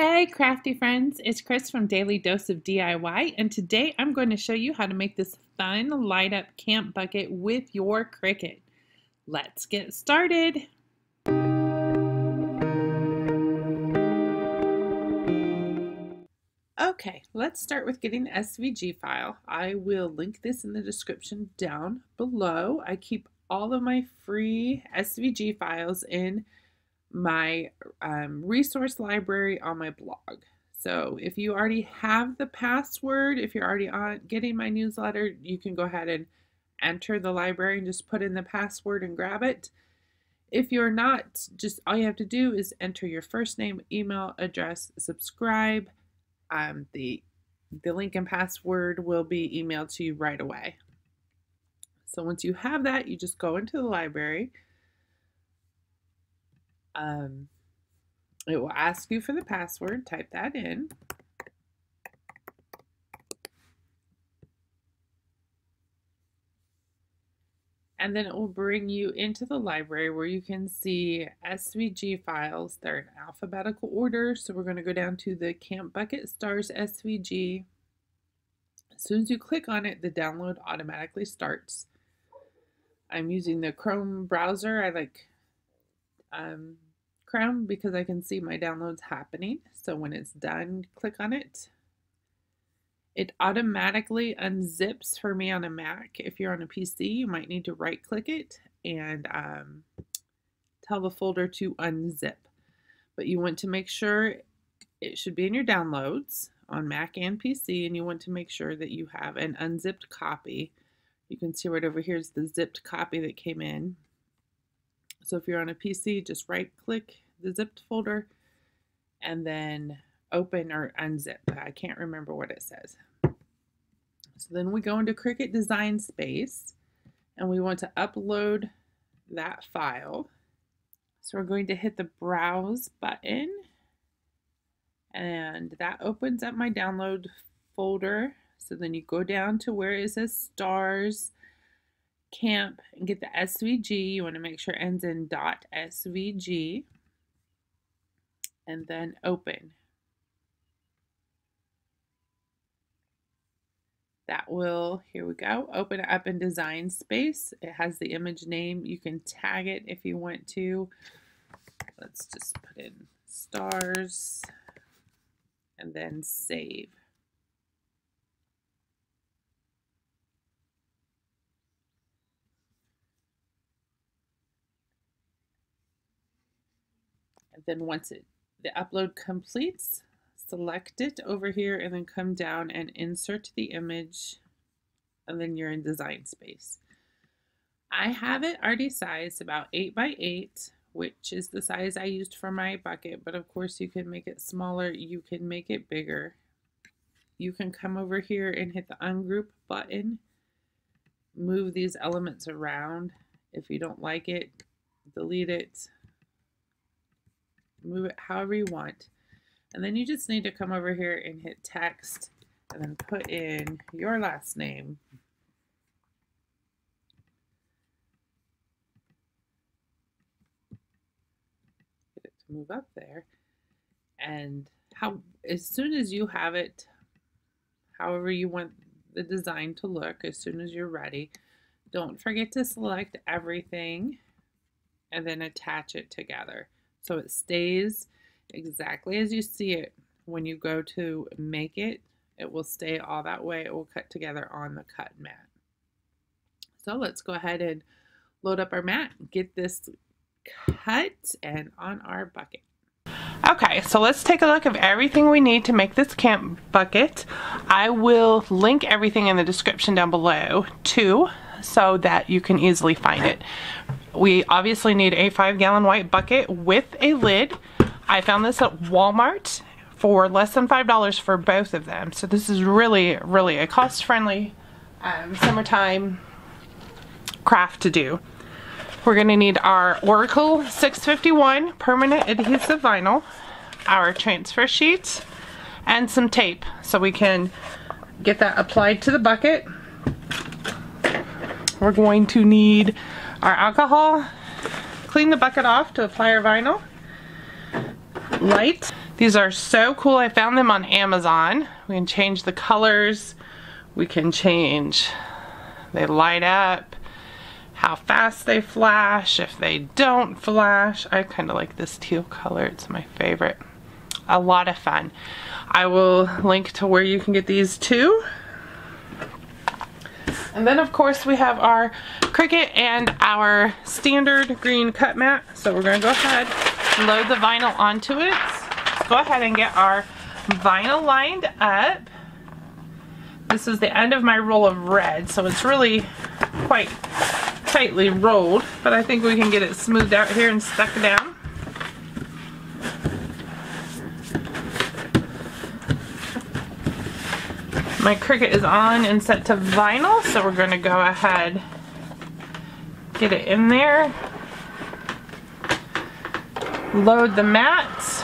Hey crafty friends, it's Chris from Daily Dose of DIY and today I'm going to show you how to make this fun light up camp bucket with your Cricut. Let's get started! Okay, let's start with getting the SVG file. I will link this in the description down below. I keep all of my free SVG files in my um, resource library on my blog. So if you already have the password, if you're already on getting my newsletter, you can go ahead and enter the library and just put in the password and grab it. If you're not, just all you have to do is enter your first name, email address, subscribe. Um, the the link and password will be emailed to you right away. So once you have that, you just go into the library um, it will ask you for the password, type that in. And then it will bring you into the library where you can see SVG files. They're in alphabetical order. So we're going to go down to the Camp Bucket Stars SVG. As soon as you click on it, the download automatically starts. I'm using the Chrome browser. I like um, Because I can see my downloads happening. So when it's done, click on it. It automatically unzips for me on a Mac. If you're on a PC, you might need to right click it and um, tell the folder to unzip. But you want to make sure it should be in your downloads on Mac and PC, and you want to make sure that you have an unzipped copy. You can see right over here is the zipped copy that came in. So if you're on a PC, just right click the zipped folder and then open or unzip. I can't remember what it says. So then we go into Cricut Design Space and we want to upload that file. So we're going to hit the Browse button and that opens up my download folder. So then you go down to where it says Stars camp and get the SVG. You want to make sure it ends in .svg and then open. That will, here we go, open it up in design space. It has the image name. You can tag it if you want to. Let's just put in stars and then save. Then once it the upload completes, select it over here and then come down and insert the image and then you're in design space. I have it already sized about 8 by 8 which is the size I used for my bucket but of course you can make it smaller you can make it bigger. You can come over here and hit the ungroup button move these elements around. If you don't like it delete it move it however you want. And then you just need to come over here and hit text and then put in your last name. Get it to move up there. And how as soon as you have it, however you want the design to look, as soon as you're ready, don't forget to select everything and then attach it together so it stays exactly as you see it when you go to make it it will stay all that way it will cut together on the cut mat so let's go ahead and load up our mat get this cut and on our bucket Okay, so let's take a look of everything we need to make this camp bucket. I will link everything in the description down below too so that you can easily find it. We obviously need a five gallon white bucket with a lid. I found this at Walmart for less than $5 for both of them. So this is really, really a cost friendly um, summertime craft to do. We're going to need our Oracal 651 permanent adhesive vinyl, our transfer sheets, and some tape so we can get that applied to the bucket. We're going to need our alcohol, clean the bucket off to apply our vinyl, light. These are so cool. I found them on Amazon. We can change the colors. We can change, they light up, how fast they flash, if they don't flash. I kind of like this teal color. It's my favorite. A lot of fun. I will link to where you can get these too. And then of course we have our Cricut and our standard green cut mat. So we're gonna go ahead, load the vinyl onto it. Let's go ahead and get our vinyl lined up. This is the end of my roll of red, so it's really quite tightly rolled, but I think we can get it smoothed out here and stuck down. My Cricut is on and set to vinyl, so we're going to go ahead get it in there. Load the mats.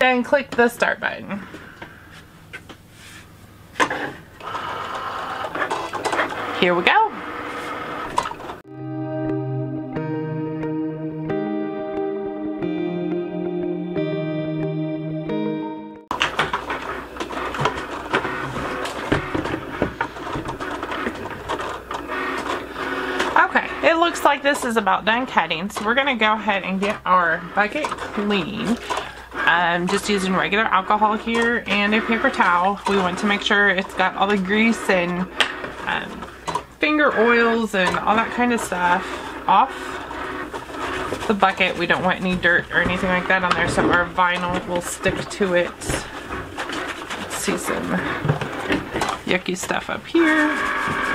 And click the start button. Here we go. Like this is about done cutting, so we're gonna go ahead and get our bucket clean. I'm just using regular alcohol here and a paper towel. We want to make sure it's got all the grease and um, finger oils and all that kind of stuff off the bucket. We don't want any dirt or anything like that on there so our vinyl will stick to it. Let's see some yucky stuff up here.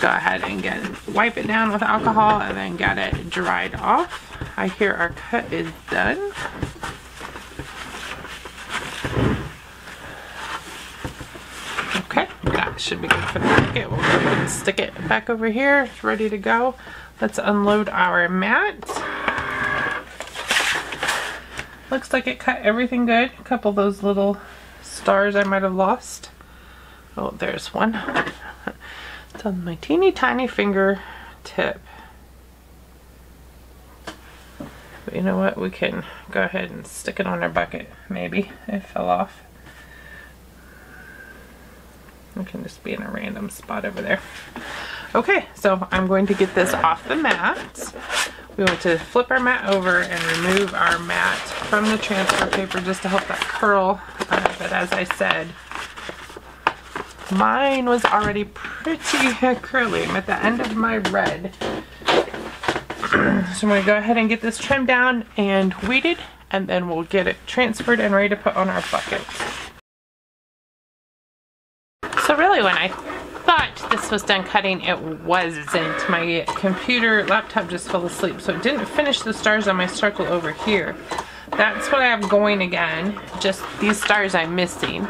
Go ahead and get wipe it down with alcohol and then get it dried off. I hear our cut is done. Okay, that should be good for the bucket. We'll go ahead and stick it back over here. It's ready to go. Let's unload our mat. Looks like it cut everything good. A couple of those little stars I might have lost. Oh, there's one. It's on my teeny tiny finger tip. But you know what? We can go ahead and stick it on our bucket. Maybe it fell off. It can just be in a random spot over there. Okay, so I'm going to get this off the mat. We want to flip our mat over and remove our mat from the transfer paper just to help that curl. Uh, but as I said, mine was already pretty curly. I'm at the end of my red. so I'm going to go ahead and get this trimmed down and weeded and then we'll get it transferred and ready to put on our bucket. So really when I thought this was done cutting, it wasn't. My computer laptop just fell asleep, so it didn't finish the stars on my circle over here. That's what I have going again, just these stars I'm missing.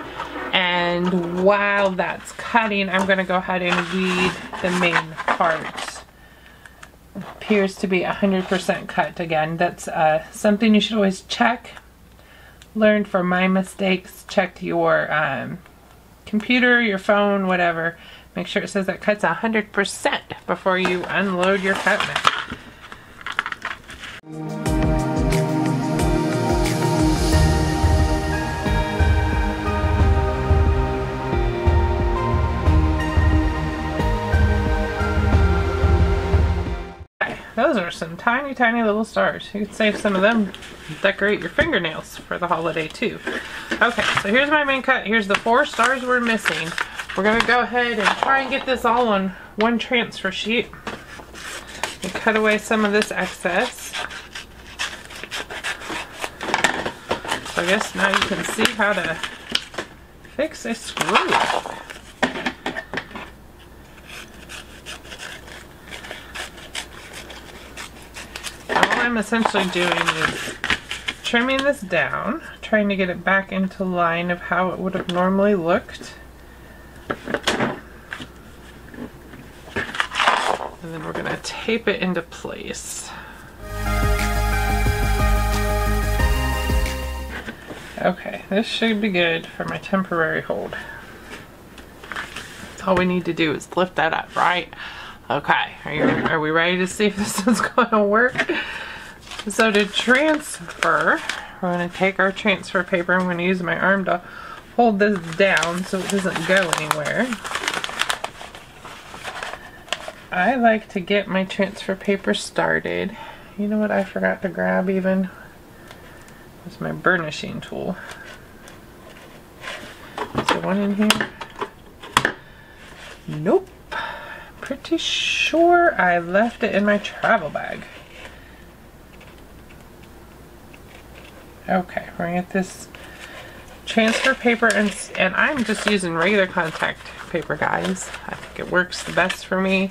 And while that's cutting, I'm gonna go ahead and weed the main part. appears to be 100% cut again. That's uh, something you should always check. Learn from my mistakes. Check your um, computer, your phone, whatever. Make sure it says that cuts 100% before you unload your cut mat. Some tiny, tiny little stars. You could save some of them, decorate your fingernails for the holiday too. Okay, so here's my main cut. Here's the four stars we're missing. We're gonna go ahead and try and get this all on one transfer sheet. And cut away some of this excess. So I guess now you can see how to fix a screw. I'm essentially doing is trimming this down, trying to get it back into line of how it would have normally looked. And then we're going to tape it into place. Okay, this should be good for my temporary hold. All we need to do is lift that up, right? Okay, are, you, are we ready to see if this is going to work? So to transfer, we're going to take our transfer paper. I'm going to use my arm to hold this down so it doesn't go anywhere. I like to get my transfer paper started. You know what I forgot to grab even? It's my burnishing tool. Is there one in here? Nope. Pretty sure I left it in my travel bag. Okay, we're gonna get this transfer paper and, and I'm just using regular contact paper guys. I think it works the best for me.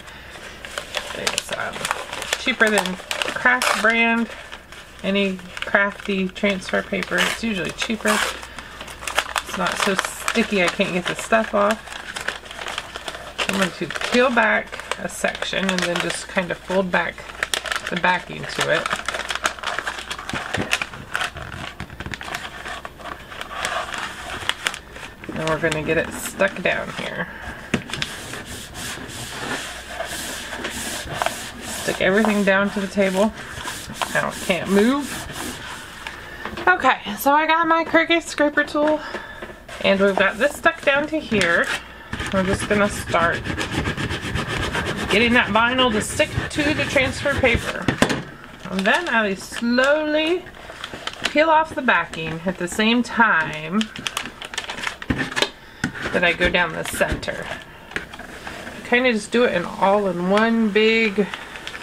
It's um, cheaper than craft brand. Any crafty transfer paper, it's usually cheaper. It's not so sticky I can't get the stuff off. I'm going to peel back a section and then just kind of fold back the backing to it. We're going to get it stuck down here. Stick everything down to the table. Now it can't move. Okay, so I got my Cricut scraper tool and we've got this stuck down to here. We're just gonna start getting that vinyl to stick to the transfer paper. And then I slowly peel off the backing at the same time that I go down the center. Kind of just do it in all in one big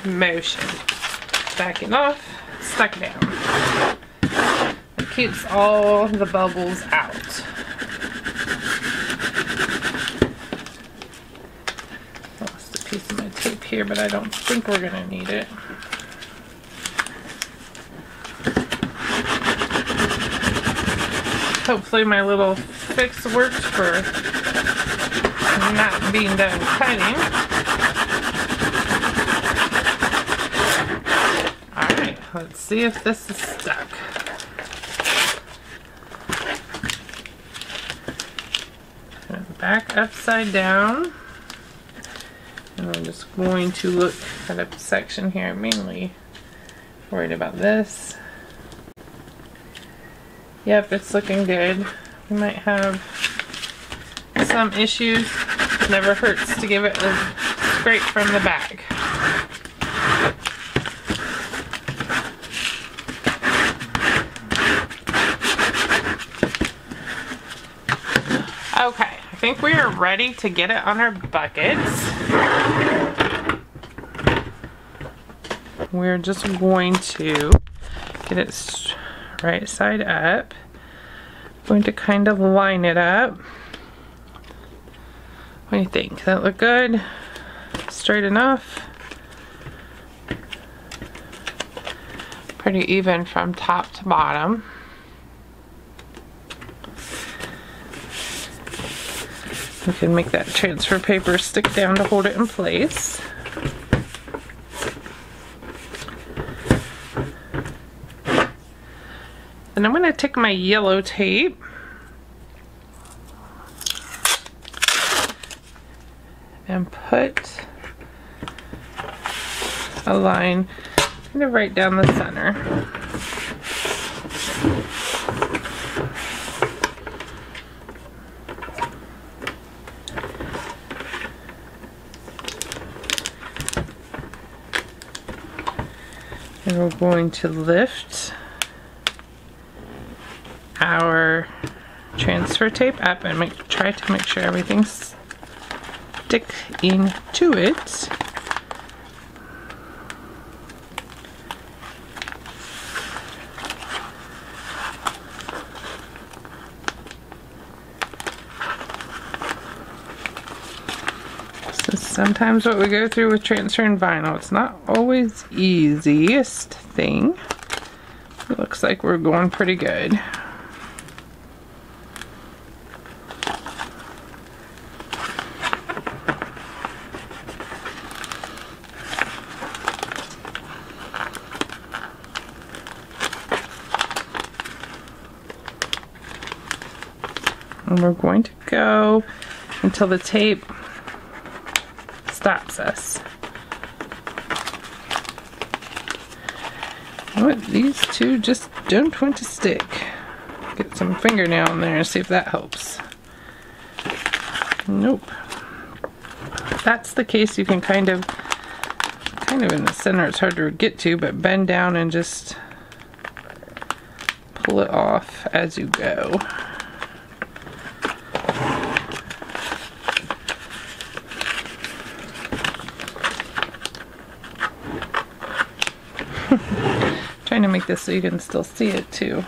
motion. Backing off, stuck down. It keeps all the bubbles out. Lost a piece of my tape here, but I don't think we're going to need it. Hopefully my little fix works for not being done cutting. Alright, let's see if this is stuck. Back upside down. And I'm just going to look at a section here. Mainly worried about this. Yep, it's looking good. We might have some issues. Never hurts to give it a scrape from the back. Okay, I think we are ready to get it on our buckets. We're just going to get it right side up. Going to kind of line it up. What do you think? That look good? Straight enough? Pretty even from top to bottom. We can make that transfer paper stick down to hold it in place. And I'm going to take my yellow tape and put a line kind of right down the center. And we're going to lift our transfer tape up and make try to make sure everything's sticking to it. So sometimes what we go through with transferring vinyl. It's not always easiest thing. It looks like we're going pretty good. And we're going to go until the tape stops us. What these two just don't want to stick. Get some fingernail in there and see if that helps. Nope. That's the case you can kind of kind of in the center it's hard to get to but bend down and just pull it off as you go. To make this so you can still see it too.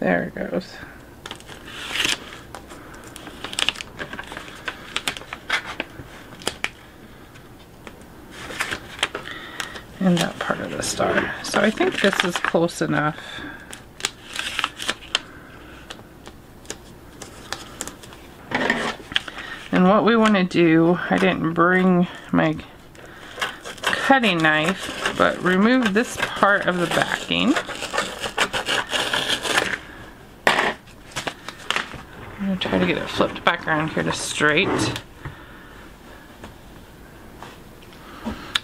There it goes. And that part of the star. So I think this is close enough. And we want to do, I didn't bring my cutting knife, but remove this part of the backing. I'm going to try to get it flipped back around here to straight.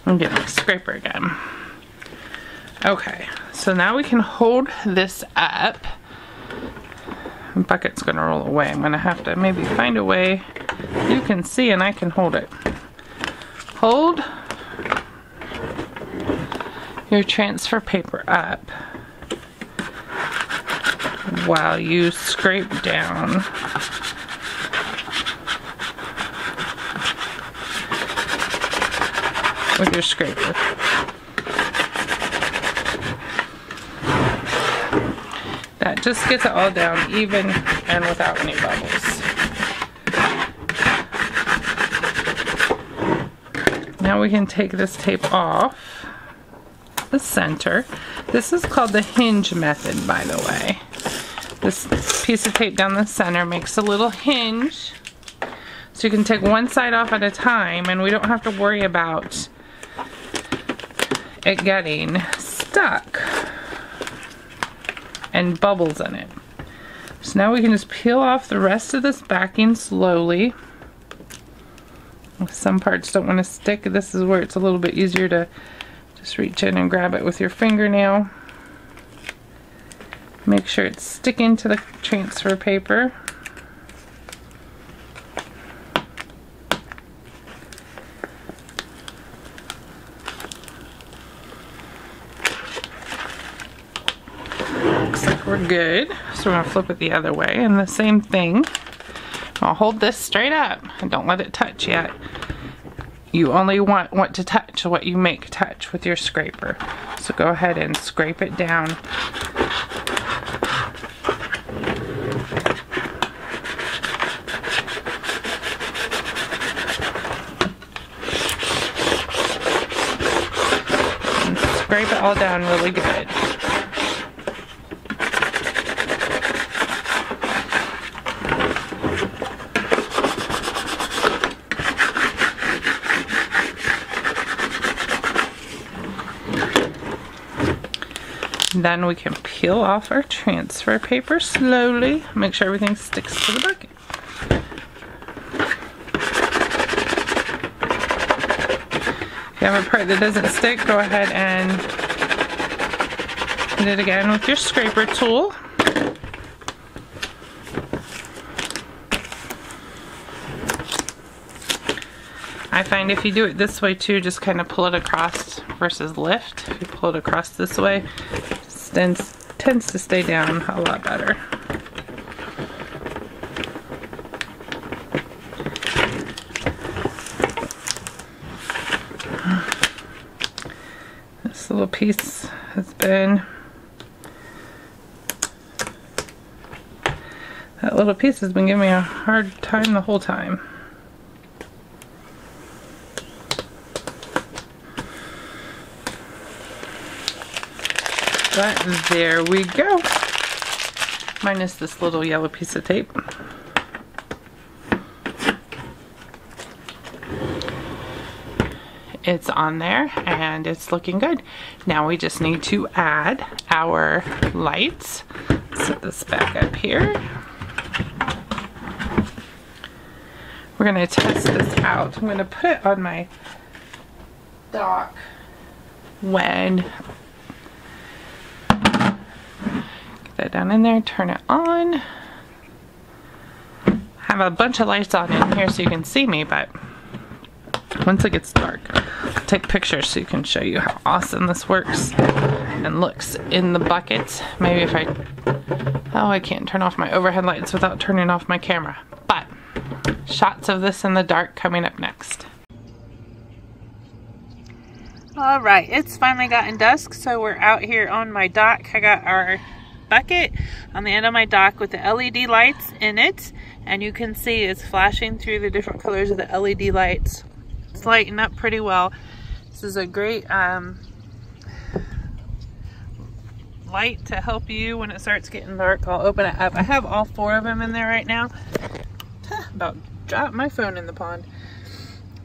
And get my scraper again. Okay, so now we can hold this up. Bucket's gonna roll away. I'm gonna have to maybe find a way you can see and I can hold it. Hold your transfer paper up while you scrape down with your scraper. That just gets it all down even and without any bubbles. We can take this tape off the center. This is called the hinge method, by the way. This piece of tape down the center makes a little hinge so you can take one side off at a time and we don't have to worry about it getting stuck and bubbles in it. So now we can just peel off the rest of this backing slowly. Some parts don't want to stick. This is where it's a little bit easier to just reach in and grab it with your fingernail. Make sure it's sticking to the transfer paper. Looks like we're good. So we're gonna flip it the other way and the same thing. I'll hold this straight up and don't let it touch yet. You only want what to touch what you make touch with your scraper. So go ahead and scrape it down. And scrape it all down really good. Then we can peel off our transfer paper slowly. Make sure everything sticks to the bucket. If you have a part that doesn't stick, go ahead and hit it again with your scraper tool. I find if you do it this way too, just kind of pull it across versus lift. If you pull it across this way, tends, tends to stay down a lot better. This little piece has been that little piece has been giving me a hard time the whole time. But there we go. Minus this little yellow piece of tape. It's on there and it's looking good. Now we just need to add our lights. Set this back up here. we're gonna test this out. I'm gonna put it on my dock when get that down in there, turn it on. Have a bunch of lights on in here so you can see me, but once it gets dark, I'll take pictures so you can show you how awesome this works and looks in the bucket. Maybe if I, oh, I can't turn off my overhead lights without turning off my camera. But shots of this in the dark coming up next. All right, it's finally gotten dusk, so we're out here on my dock. I got our bucket on the end of my dock with the LED lights in it, and you can see it's flashing through the different colors of the LED lights. It's lighting up pretty well. This is a great um, light to help you when it starts getting dark. I'll open it up. I have all four of them in there right now. About dropped my phone in the pond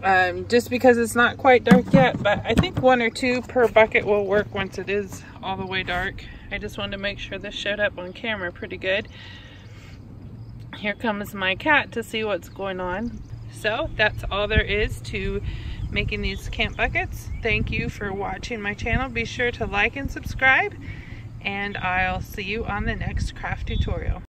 um, just because it's not quite dark yet, but I think one or two per bucket will work once it is all the way dark. I just wanted to make sure this showed up on camera pretty good. Here comes my cat to see what's going on. So that's all there is to making these camp buckets. Thank you for watching my channel. Be sure to like and subscribe and I'll see you on the next craft tutorial.